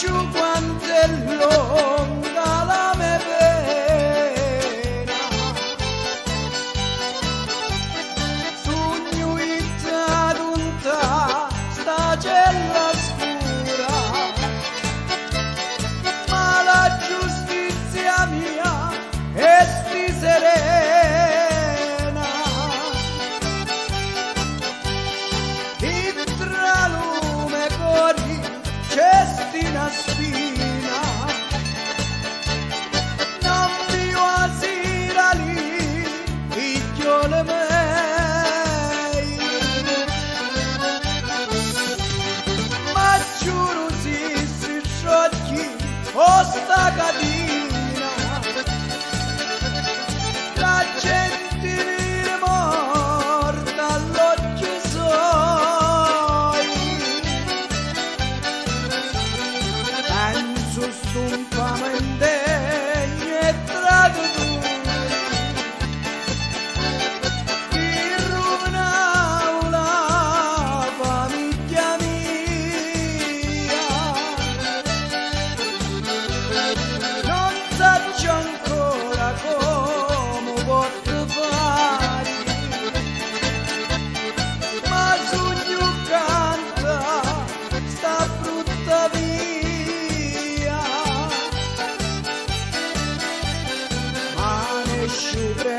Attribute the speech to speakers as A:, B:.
A: chupan del chuva